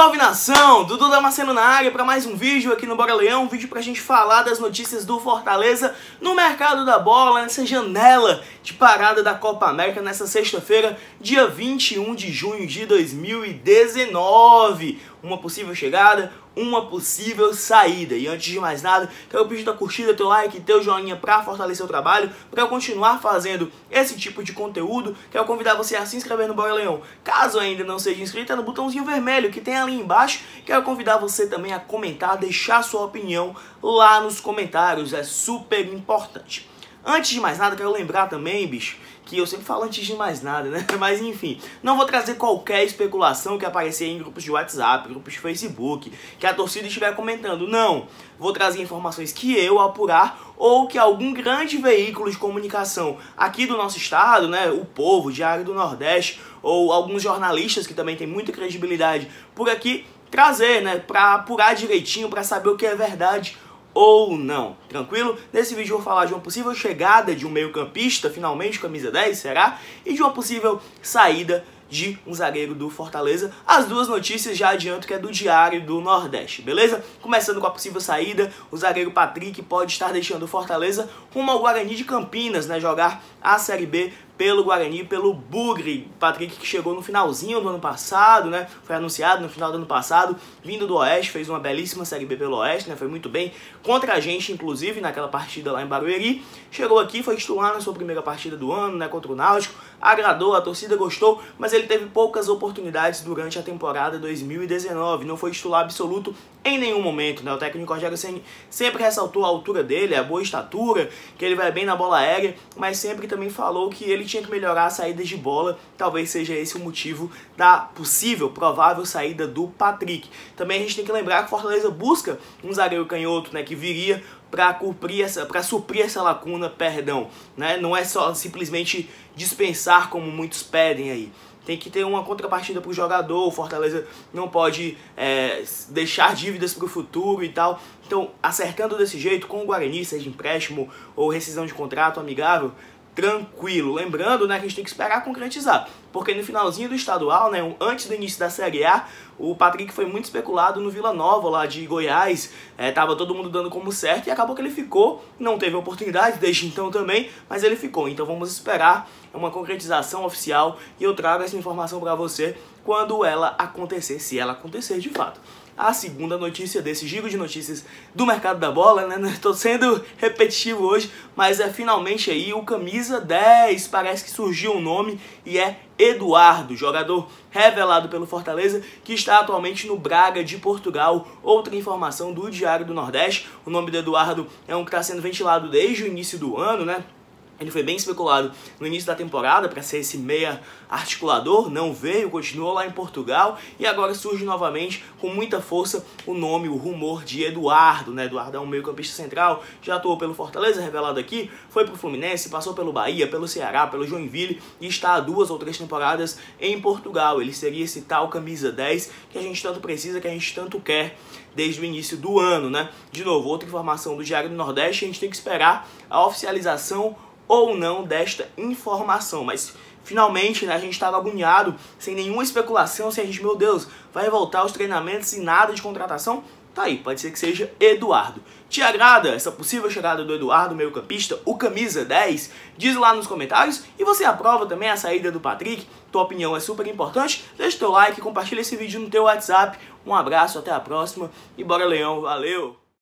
Salve nação! Dudu Damasceno na área para mais um vídeo aqui no Bora Leão, um vídeo pra gente falar das notícias do Fortaleza no mercado da bola, nessa janela de parada da Copa América nessa sexta-feira, dia 21 de junho de 2019. Uma possível chegada, uma possível saída. E antes de mais nada, quero pedir tua curtida, teu like, teu joinha para fortalecer o trabalho, para eu continuar fazendo esse tipo de conteúdo. Quero convidar você a se inscrever no Bora Leão. Caso ainda não seja inscrito, é no botãozinho vermelho que tem ali embaixo. Quero convidar você também a comentar, deixar sua opinião lá nos comentários. É super importante. Antes de mais nada, quero lembrar também, bicho, que eu sempre falo antes de mais nada, né? Mas enfim, não vou trazer qualquer especulação que aparecer em grupos de WhatsApp, grupos de Facebook, que a torcida estiver comentando. Não, vou trazer informações que eu apurar ou que algum grande veículo de comunicação aqui do nosso estado, né, o Povo, Diário do Nordeste, ou alguns jornalistas que também têm muita credibilidade por aqui, trazer, né, para apurar direitinho, para saber o que é verdade ou não, tranquilo? Nesse vídeo eu vou falar de uma possível chegada de um meio campista, finalmente camisa 10, será? E de uma possível saída de um zagueiro do Fortaleza. As duas notícias já adianto que é do Diário do Nordeste, beleza? Começando com a possível saída, o zagueiro Patrick pode estar deixando o Fortaleza rumo ao Guarani de Campinas, né? Jogar a Série B pelo Guarani, pelo Bugre, Patrick que chegou no finalzinho do ano passado, né? Foi anunciado no final do ano passado, vindo do Oeste, fez uma belíssima Série B pelo Oeste, né? Foi muito bem contra a gente, inclusive, naquela partida lá em Barueri. Chegou aqui, foi titular na sua primeira partida do ano, né? Contra o Náutico, agradou, a torcida gostou, mas ele teve poucas oportunidades durante a temporada 2019, não foi titular absoluto em nenhum momento, né? O técnico Rogério Senni sempre ressaltou a altura dele, a boa estatura, que ele vai bem na bola aérea, mas sempre também falou que ele tinha que melhorar as saídas de bola. Talvez seja esse o motivo da possível, provável saída do Patrick. Também a gente tem que lembrar que o Fortaleza busca um zagueiro canhoto, né, que viria para cumprir essa, para suprir essa lacuna, perdão, né? Não é só simplesmente dispensar como muitos pedem aí tem que ter uma contrapartida para o jogador. O Fortaleza não pode é, deixar dívidas para o futuro e tal. Então, acertando desse jeito, com o Guarani, seja empréstimo ou rescisão de contrato amigável, tranquilo. Lembrando, né, que a gente tem que esperar concretizar, porque no finalzinho do estadual, né, antes do início da Série A, o Patrick foi muito especulado no Vila Nova, lá de Goiás, é, tava todo mundo dando como certo e acabou que ele ficou, não teve oportunidade desde então também, mas ele ficou. Então vamos esperar uma concretização oficial e eu trago essa informação para você quando ela acontecer, se ela acontecer de fato a segunda notícia desse giro de notícias do mercado da bola, né? Tô sendo repetitivo hoje, mas é finalmente aí o camisa 10, parece que surgiu um nome e é Eduardo, jogador revelado pelo Fortaleza, que está atualmente no Braga de Portugal. Outra informação do Diário do Nordeste, o nome do Eduardo é um que está sendo ventilado desde o início do ano, né? Ele foi bem especulado no início da temporada para ser esse meia articulador, não veio, continuou lá em Portugal e agora surge novamente com muita força o nome, o rumor de Eduardo, né? Eduardo é um meio-campista central, já atuou pelo Fortaleza, revelado aqui, foi pro Fluminense, passou pelo Bahia, pelo Ceará, pelo Joinville e está há duas ou três temporadas em Portugal. Ele seria esse tal camisa 10 que a gente tanto precisa, que a gente tanto quer desde o início do ano, né? De novo, outra informação do Diário do Nordeste, a gente tem que esperar a oficialização ou não desta informação. Mas finalmente né, a gente estava agoniado, sem nenhuma especulação, sem a gente, meu Deus, vai voltar os treinamentos e nada de contratação? Tá aí, pode ser que seja Eduardo. Te agrada essa possível chegada do Eduardo, meio campista, o camisa 10? Diz lá nos comentários. E você aprova também a saída do Patrick? Tua opinião é super importante. Deixa teu like, compartilha esse vídeo no teu WhatsApp. Um abraço, até a próxima e bora Leão, valeu!